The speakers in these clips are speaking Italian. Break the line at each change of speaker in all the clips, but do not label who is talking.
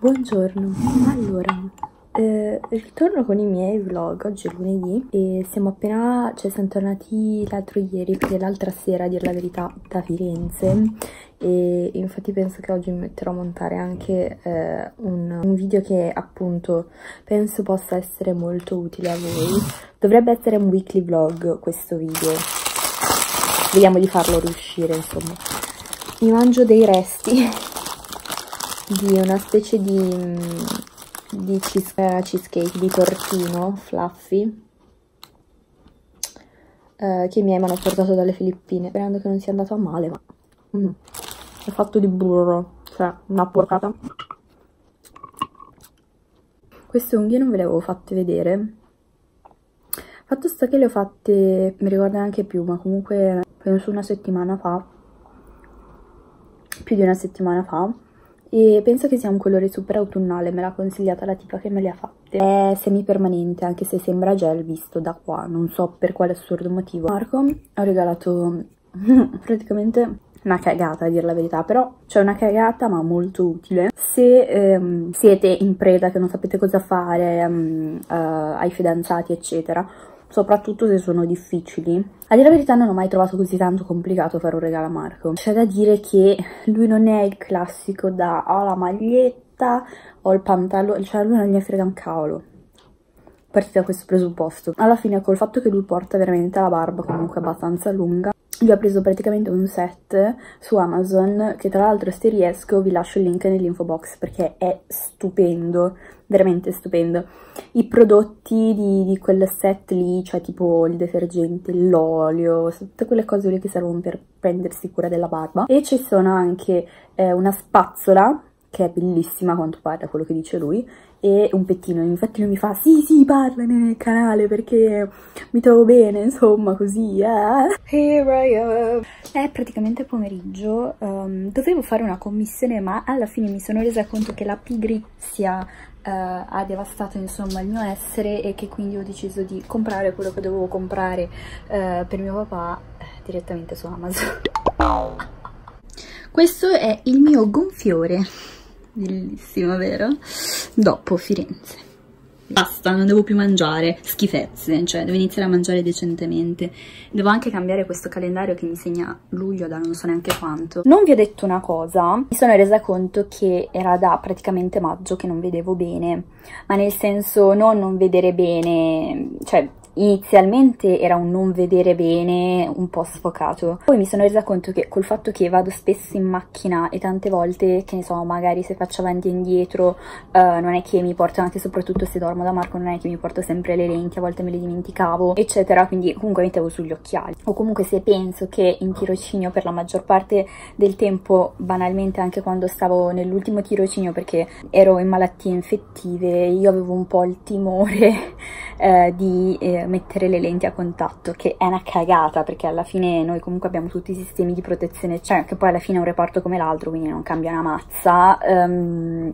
Buongiorno, allora, eh, ritorno con i miei vlog, oggi è lunedì e siamo appena, cioè siamo tornati l'altro ieri, perché l'altra sera a dire la verità, da Firenze e infatti penso che oggi mi metterò a montare anche eh, un, un video che appunto penso possa essere molto utile a voi. Dovrebbe essere un weekly vlog questo video, vediamo di farlo riuscire insomma. Mi mangio dei resti di una specie di, di cheese, uh, cheesecake, di tortino fluffy uh, che i miei mi hanno portato dalle Filippine, sperando che non sia andato a male, ma mm. è fatto di burro, cioè una porcata. Queste unghie non ve le avevo fatte vedere. Fatto sta che le ho fatte, mi ricordo neanche più, ma comunque penso una settimana fa, più di una settimana fa, e penso che sia un colore super autunnale, me l'ha consigliata la tipa che me le ha fatte. È semipermanente, anche se sembra gel visto da qua, non so per quale assurdo motivo. Marco ho regalato praticamente una cagata a dire la verità, però c'è una cagata ma molto utile. Se ehm, siete in preda che non sapete cosa fare um, uh, ai fidanzati eccetera, soprattutto se sono difficili. A dire la verità non ho mai trovato così tanto complicato fare un regalo a Marco. C'è da dire che lui non è il classico da ho la maglietta, ho il pantalone, cioè lui non gli frega un cavolo. Partita da questo presupposto. Alla fine col fatto che lui porta veramente la barba comunque abbastanza lunga, gli ho preso praticamente un set su Amazon che tra l'altro se riesco vi lascio il link nell'info box perché è stupendo, veramente stupendo. I prodotti di, di, quel set lì, cioè tipo il detergente, l'olio, tutte quelle cose lì che servono per prendersi cura della barba. E ci sono anche eh, una spazzola che è bellissima a quanto pare da quello che dice lui e un pettino, infatti lui mi fa sì sì parla nel canale perché mi trovo bene insomma così eh. Here I am. è praticamente pomeriggio um, dovevo fare una commissione ma alla fine mi sono resa conto che la pigrizia uh, ha devastato insomma il mio essere e che quindi ho deciso di comprare quello che dovevo comprare uh, per mio papà eh, direttamente su Amazon questo è il mio gonfiore bellissimo, vero? Dopo Firenze. Basta, non devo più mangiare schifezze, cioè devo iniziare a mangiare decentemente. Devo anche cambiare questo calendario che mi segna luglio da non so neanche quanto. Non vi ho detto una cosa, mi sono resa conto che era da praticamente maggio che non vedevo bene, ma nel senso non non vedere bene, cioè Inizialmente era un non vedere bene, un po' sfocato. Poi mi sono resa conto che col fatto che vado spesso in macchina e tante volte, che ne so, magari se faccio avanti e indietro, uh, non è che mi porto, anche soprattutto se dormo da Marco, non è che mi porto sempre le lenti, a volte me le dimenticavo, eccetera, quindi comunque mettevo sugli occhiali. O comunque se penso che in tirocinio per la maggior parte del tempo, banalmente anche quando stavo nell'ultimo tirocinio perché ero in malattie infettive, io avevo un po' il timore eh, di eh, mettere le lenti a contatto, che è una cagata perché alla fine noi comunque abbiamo tutti i sistemi di protezione, cioè che poi alla fine è un reparto come l'altro, quindi non cambia una mazza. Um,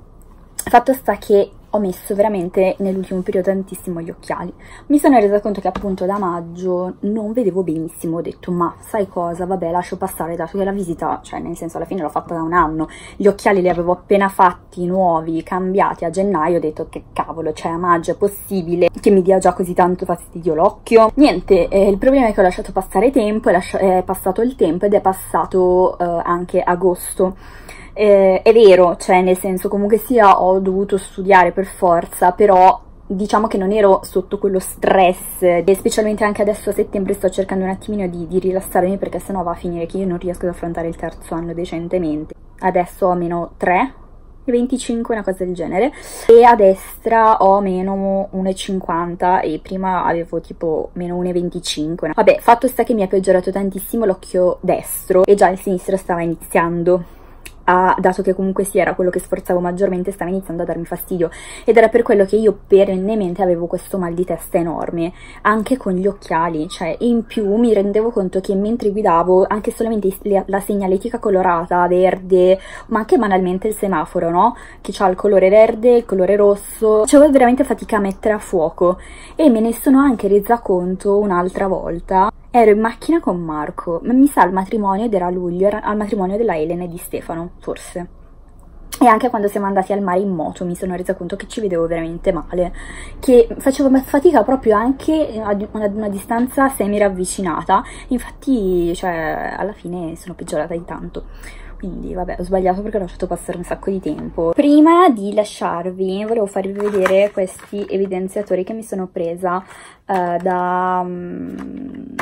fatto sta che ho messo veramente nell'ultimo periodo tantissimo gli occhiali. Mi sono resa conto che appunto da maggio non vedevo benissimo, ho detto ma sai cosa, vabbè lascio passare dato che la visita, cioè nel senso alla fine l'ho fatta da un anno, gli occhiali li avevo appena fatti, nuovi, cambiati a gennaio, ho detto che cavolo, cioè a maggio è possibile che mi dia già così tanto fastidio l'occhio. Niente, eh, il problema è che ho lasciato passare tempo, è, è passato il tempo ed è passato eh, anche agosto eh, è vero, cioè nel senso comunque sia ho dovuto studiare per forza, però diciamo che non ero sotto quello stress e specialmente anche adesso a settembre sto cercando un attimino di, di rilassarmi perché sennò va a finire che io non riesco ad affrontare il terzo anno decentemente. Adesso ho meno 3 25, una cosa del genere, e a destra ho meno 1,50 e prima avevo tipo meno 1,25. Vabbè, fatto sta che mi ha peggiorato tantissimo l'occhio destro e già il sinistro stava iniziando a, dato che comunque sì era quello che sforzavo maggiormente, stava iniziando a darmi fastidio. Ed era per quello che io perennemente avevo questo mal di testa enorme, anche con gli occhiali, cioè in più mi rendevo conto che mentre guidavo anche solamente la segnaletica colorata, verde, ma anche banalmente il semaforo, no? Che ha il colore verde, il colore rosso, facevo veramente fatica a mettere a fuoco. E me ne sono anche resa conto un'altra volta Ero in macchina con Marco, ma mi sa al matrimonio ed era a luglio, era al matrimonio della Elena e di Stefano, forse. e anche quando siamo andati al mare in moto mi sono resa conto che ci vedevo veramente male, che facevo fatica proprio anche ad una, una distanza semi ravvicinata, infatti cioè, alla fine sono peggiorata di tanto quindi vabbè ho sbagliato perché ho lasciato passare un sacco di tempo. Prima di lasciarvi volevo farvi vedere questi evidenziatori che mi sono presa uh, da, um,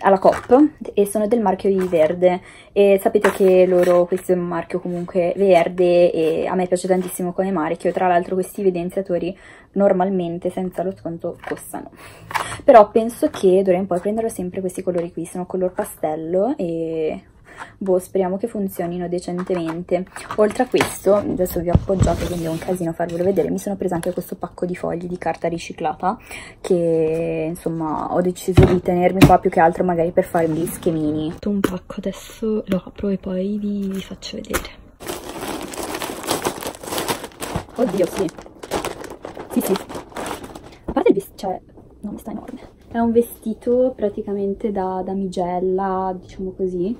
alla COP e sono del marchio di Verde. E sapete che loro, questo è un marchio comunque verde e a me piace tantissimo come marchio, tra l'altro questi evidenziatori normalmente senza lo sconto costano. Però penso che dovrei un po' prendere sempre questi colori qui, sono color pastello e boh speriamo che funzionino decentemente. Oltre a questo adesso vi ho appoggiato quindi è un casino farvelo vedere mi sono presa anche questo pacco di fogli di carta riciclata che insomma ho deciso di tenermi qua più che altro magari per fare gli schemini. Un pacco adesso lo apro e poi vi, vi faccio vedere. Oddio sì. Sì sì. A parte il vestito cioè non sta enorme. È un vestito praticamente da damigella diciamo così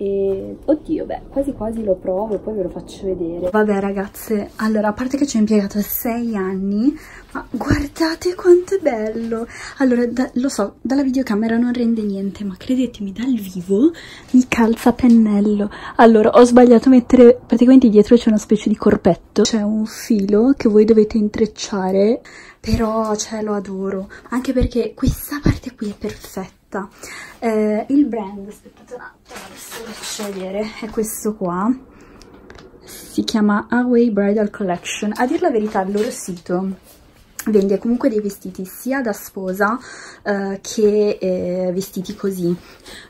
e oddio beh quasi quasi lo provo e poi ve lo faccio vedere. Vabbè ragazze allora a parte che ci ho impiegato sei anni ma guardate quanto è bello. Allora da, lo so dalla videocamera non rende niente ma credetemi dal vivo mi calza pennello. Allora ho sbagliato a mettere praticamente dietro c'è una specie di corpetto. C'è un filo che voi dovete intrecciare però cioè lo adoro. Anche perché questa parte qui è perfetta aspetta. Eh, il brand aspettate un attimo adesso faccio vedere è questo qua. Si chiama Away Bridal Collection. A dir la verità il loro sito vende comunque dei vestiti sia da sposa eh, che eh, vestiti così.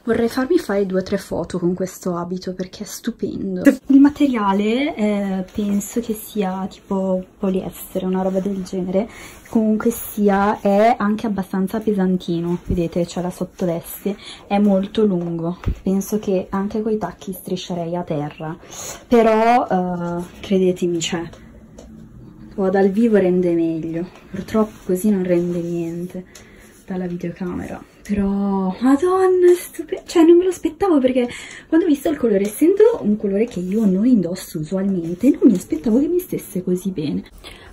Vorrei farmi fare due o tre foto con questo abito perché è stupendo. Il materiale eh, penso che sia tipo poliestere una roba del genere. Comunque sia è anche abbastanza pesantino vedete c'è la sottoveste è molto lungo. Penso che anche con i tacchi striscerei a terra. Però eh, credetemi c'è o dal vivo rende meglio. Purtroppo così non rende niente dalla videocamera. Però madonna stupendo cioè non me lo aspettavo perché quando ho visto il colore essendo un colore che io non indosso usualmente non mi aspettavo che mi stesse così bene.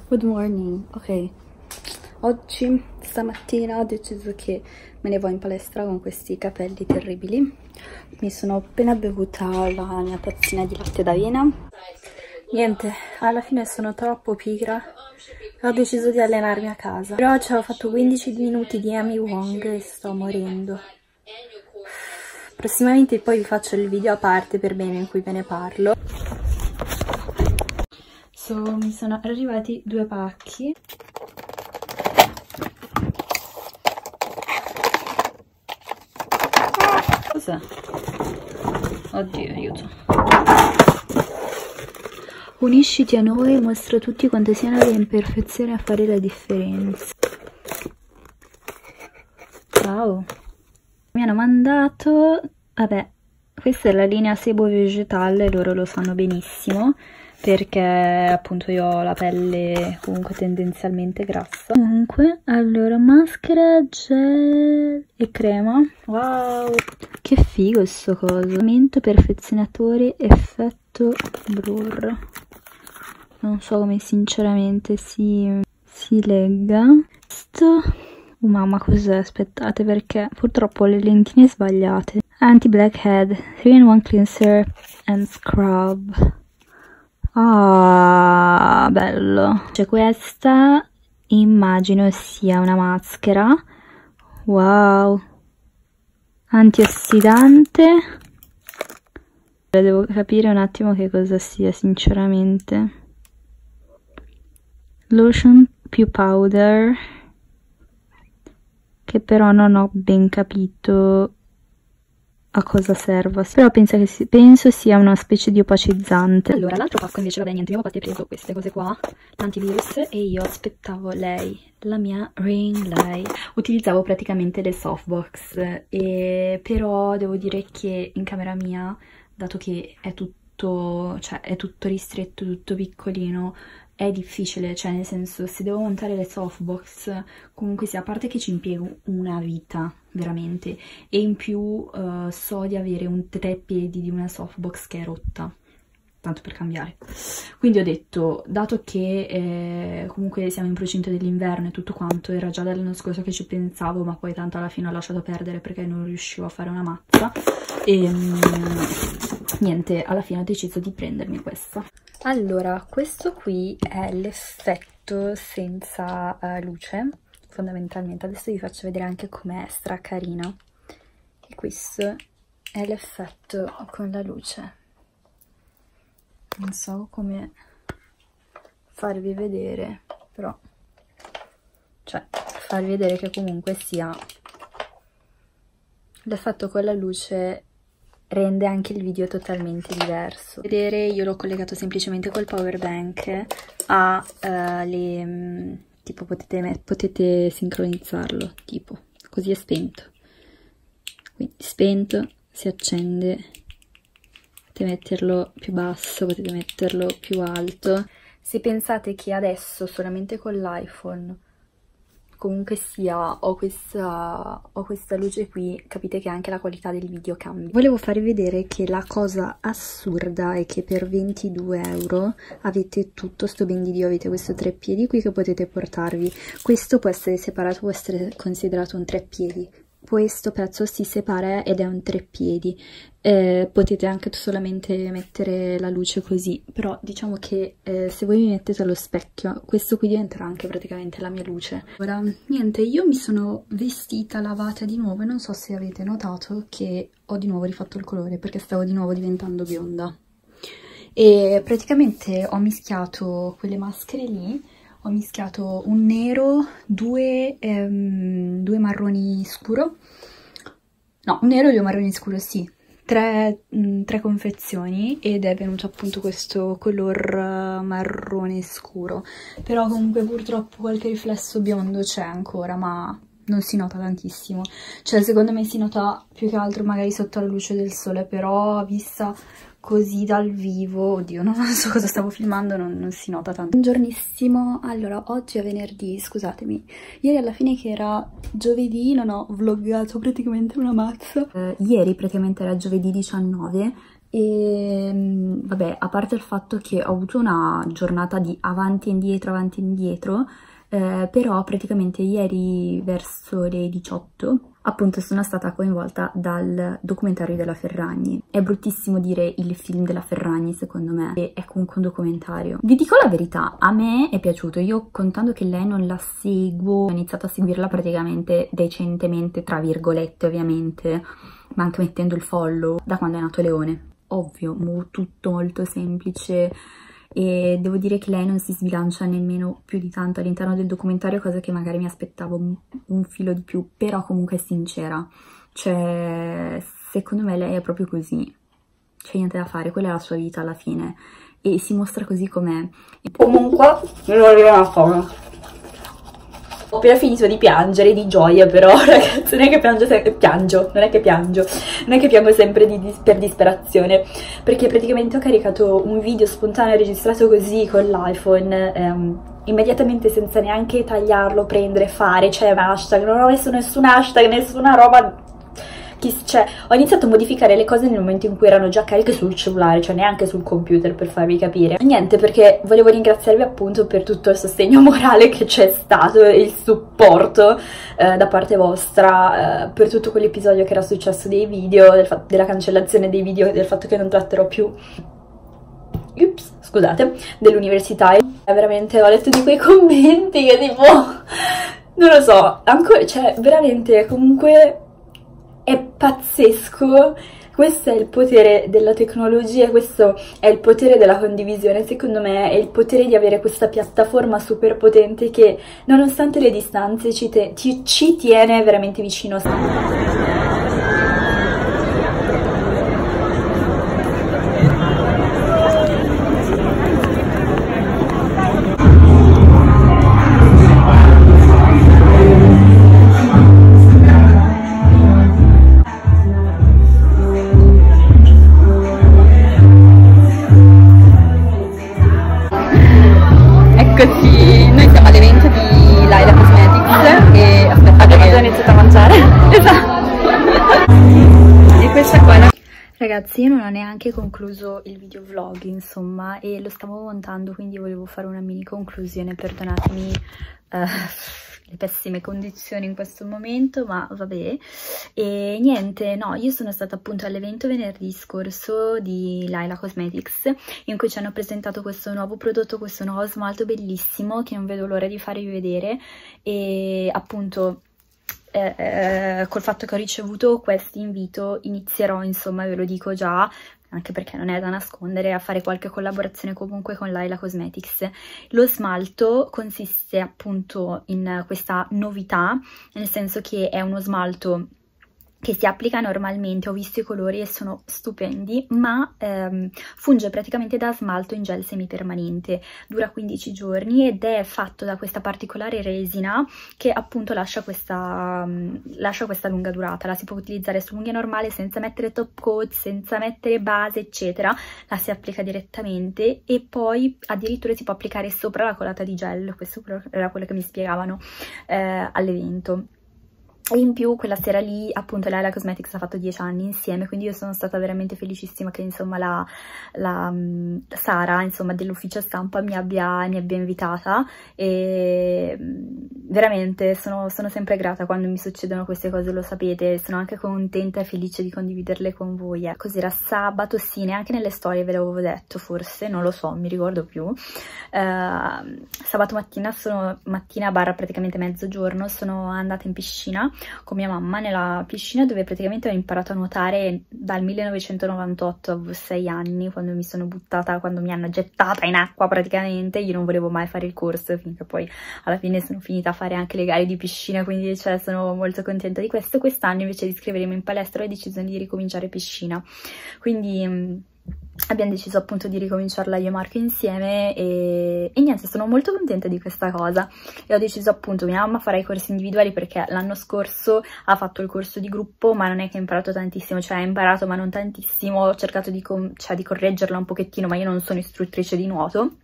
Good morning. Ok. Oggi stamattina ho deciso che me ne vado in palestra con questi capelli terribili. Mi sono appena bevuta la mia tazzina di latte d'avena niente alla fine sono troppo pigra. Ho deciso di allenarmi a casa. Però ci ho fatto 15 minuti di Amy Wong e sto morendo. Prossimamente poi vi faccio il video a parte per bene in cui ve ne parlo. So, mi sono arrivati due pacchi. Cos'è? oddio aiuto Unisciti a noi e mostra a tutti quante siano le imperfezioni a fare la differenza. Ciao. Mi hanno mandato... Vabbè, questa è la linea sebo vegetale, loro lo sanno benissimo perché appunto io ho la pelle comunque tendenzialmente grassa. Comunque, allora, maschera, gel e crema. Wow! Che figo sto coso. Mento perfezionatore effetto blur non so come sinceramente si, si legga. Questo oh mamma cos'è aspettate? Perché purtroppo ho le lentine sbagliate. Anti blackhead 3 in 1 cleanser and scrub. Ah bello. C'è questa immagino sia una maschera. Wow. Antiossidante. Devo capire un attimo che cosa sia sinceramente lotion più powder che però non ho ben capito a cosa serva. Però penso, che penso sia una specie di opacizzante. Allora l'altro pacco invece vabbè niente mio papà ti ha preso queste cose qua l'antivirus e io aspettavo lei la mia ring light. Utilizzavo praticamente le softbox e però devo dire che in camera mia dato che è tutto cioè è tutto ristretto tutto piccolino è difficile, cioè nel senso se devo montare le softbox comunque sia a parte che ci impiego una vita veramente e in più uh, so di avere un tre piedi di una softbox che è rotta tanto per cambiare. Quindi ho detto, dato che eh, comunque siamo in procinto dell'inverno e tutto quanto, era già dall'anno scorso che ci pensavo, ma poi tanto alla fine ho lasciato perdere perché non riuscivo a fare una mazza. E mm, niente, alla fine ho deciso di prendermi questa. Allora, questo qui è l'effetto senza uh, luce, fondamentalmente. Adesso vi faccio vedere anche com'è stra carina. E questo è l'effetto con la luce non so come farvi vedere però cioè farvi vedere che comunque sia l'effetto con la luce rende anche il video totalmente diverso vedere io l'ho collegato semplicemente col power bank a uh, le mm, tipo potete, potete sincronizzarlo tipo così è spento quindi spento si accende potete metterlo più basso, potete metterlo più alto. Se pensate che adesso solamente con l'iPhone comunque sia ho questa, ho questa luce qui, capite che anche la qualità del video cambia. Volevo farvi vedere che la cosa assurda è che per 22 euro avete tutto sto ben di Dio, avete questo treppiedi qui che potete portarvi. Questo può essere separato, può essere considerato un treppiedi, questo pezzo si separa ed è un treppiedi. Eh, potete anche solamente mettere la luce così però diciamo che eh, se voi mi mettete allo specchio questo qui diventerà anche praticamente la mia luce. Ora niente io mi sono vestita lavata di nuovo e non so se avete notato che ho di nuovo rifatto il colore perché stavo di nuovo diventando bionda. E praticamente ho mischiato quelle maschere lì ho mischiato un nero, due, ehm, due marroni scuro, no, un nero e due marroni scuro, sì, tre, mh, mm, tre confezioni ed è venuto appunto questo color uh, marrone scuro, però comunque purtroppo qualche riflesso biondo c'è ancora, ma non si nota tantissimo, cioè secondo me si nota più che altro magari sotto la luce del sole, però vista così dal vivo, oddio non so cosa stavo filmando, non, non, si nota tanto. Buongiornissimo, allora oggi è venerdì, scusatemi, ieri alla fine che era giovedì non ho vloggato praticamente una mazza. Eh, ieri praticamente era giovedì 19 e mm, vabbè, a parte il fatto che ho avuto una giornata di avanti e indietro, avanti e indietro, eh, però praticamente ieri verso le 18 appunto sono stata coinvolta dal documentario della Ferragni. È bruttissimo dire il film della Ferragni secondo me, è comunque un documentario. Vi dico la verità, a me è piaciuto, io contando che lei non la seguo, ho iniziato a seguirla praticamente decentemente, tra virgolette ovviamente, ma anche mettendo il follow da quando è nato Leone. Ovvio, tutto molto semplice, e devo dire che lei non si sbilancia nemmeno più di tanto all'interno del documentario, cosa che magari mi aspettavo un, un filo di più, però comunque è sincera. Cioè, secondo me lei è proprio così. C'è niente da fare, quella è la sua vita alla fine. E si mostra così com'è. Comunque, non arriva una fame. Ho appena finito di piangere di gioia però ragazzi non è che piango sempre, piangio, non è che piango, non è che piango sempre di, per disperazione perché praticamente ho caricato un video spontaneo registrato così con l'iPhone ehm, immediatamente senza neanche tagliarlo, prendere, fare, cioè un hashtag, non ho messo nessun hashtag, nessuna roba cioè, ho iniziato a modificare le cose nel momento in cui erano già cariche sul cellulare, cioè neanche sul computer per farvi capire. Niente, perché volevo ringraziarvi appunto per tutto il sostegno morale che c'è stato e il supporto eh, da parte vostra eh, per tutto quell'episodio che era successo dei video, del della cancellazione dei video, del fatto che non tratterò più Ups, scusate, dell'università. Veramente ho letto di quei commenti che tipo, non lo so, ancora, cioè veramente comunque è pazzesco questo è il potere della tecnologia, questo è il potere della condivisione, secondo me è il potere di avere questa piattaforma super potente che nonostante le distanze ci, ci, ci tiene veramente vicino. Concluso il video vlog insomma e lo stavo montando quindi volevo fare una mini conclusione perdonatemi uh, le pessime condizioni in questo momento, ma vabbè. E niente, no, io sono stata appunto all'evento venerdì scorso di Laila Cosmetics, in cui ci hanno presentato questo nuovo prodotto, questo nuovo smalto bellissimo, che non vedo l'ora di farvi vedere, e appunto eh, eh, col fatto che ho ricevuto questo invito inizierò, insomma, ve lo dico già, anche perché non è da nascondere, a fare qualche collaborazione comunque con Laila Cosmetics. Lo smalto consiste appunto in questa novità, nel senso che è uno smalto che si applica normalmente, ho visto i colori e sono stupendi, ma ehm, funge praticamente da smalto in gel semipermanente, dura 15 giorni ed è fatto da questa particolare resina che appunto lascia questa, um, lascia questa lunga durata, la si può utilizzare su unghie normali senza mettere top coat, senza mettere base eccetera, la si applica direttamente e poi addirittura si può applicare sopra la colata di gel, questo era quello che mi spiegavano eh, all'evento e in più quella sera lì appunto Laila Cosmetics ha fatto dieci anni insieme quindi io sono stata veramente felicissima che insomma la, la um, Sara insomma dell'ufficio stampa mi abbia, mi abbia, invitata. E veramente sono, sono, sempre grata quando mi succedono queste cose lo sapete. Sono anche contenta e felice di condividerle con voi eh. così era sabato sì neanche nelle storie ve l'avevo detto forse non lo so mi ricordo più. Uh, sabato mattina sono mattina barra praticamente mezzogiorno sono andata in piscina con mia mamma nella piscina dove praticamente ho imparato a nuotare dal 1998, avevo 6 anni quando mi sono buttata, quando mi hanno gettata in acqua praticamente, io non volevo mai fare il corso finché poi alla fine sono finita a fare anche le gare di piscina, quindi cioè, sono molto contenta di questo. Quest'anno invece di iscrivermi in palestra ho deciso di ricominciare piscina, quindi abbiamo deciso appunto di ricominciarla io e Marco insieme e, e, niente, sono molto contenta di questa cosa e ho deciso appunto, mia mamma farà i corsi individuali perché l'anno scorso ha fatto il corso di gruppo ma non è che ha imparato tantissimo, cioè ha imparato ma non tantissimo, ho cercato di, cioè, di correggerla un pochettino ma io non sono istruttrice di nuoto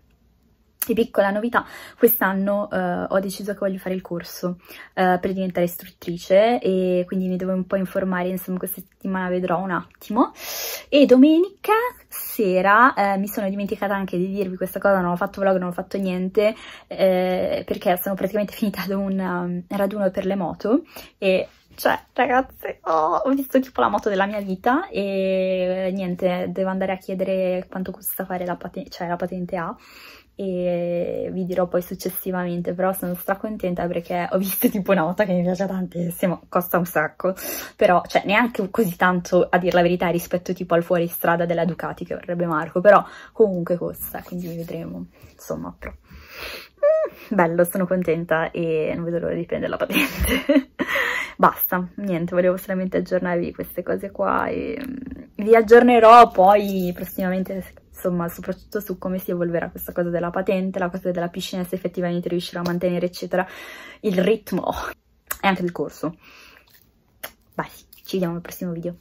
e piccola novità, quest'anno uh, ho deciso che voglio fare il corso uh, per diventare istruttrice e quindi mi devo un po' informare, insomma questa settimana vedrò un attimo. E domenica sera uh, mi sono dimenticata anche di dirvi questa cosa, non ho fatto vlog, non ho fatto niente, eh, perché sono praticamente finita ad un um, raduno per le moto e cioè, ragazzi, oh, ho visto tipo la moto della mia vita e niente, devo andare a chiedere quanto costa fare la, paten cioè, la patente A e vi dirò poi successivamente, però sono stracontenta perché ho visto tipo una moto che mi piace tantissimo, costa un sacco, però cioè neanche così tanto a dire la verità rispetto tipo al fuoristrada della Ducati che vorrebbe Marco, però comunque costa, quindi vedremo, insomma, però. Mm, bello, sono contenta e non vedo l'ora di prendere la patente. Basta, niente, volevo solamente aggiornarvi queste cose qua e mm, vi aggiornerò poi prossimamente insomma soprattutto su come si evolverà questa cosa della patente, la cosa della piscina, se effettivamente riuscirà a mantenere eccetera il ritmo e anche del corso. Vai, ci vediamo al prossimo video.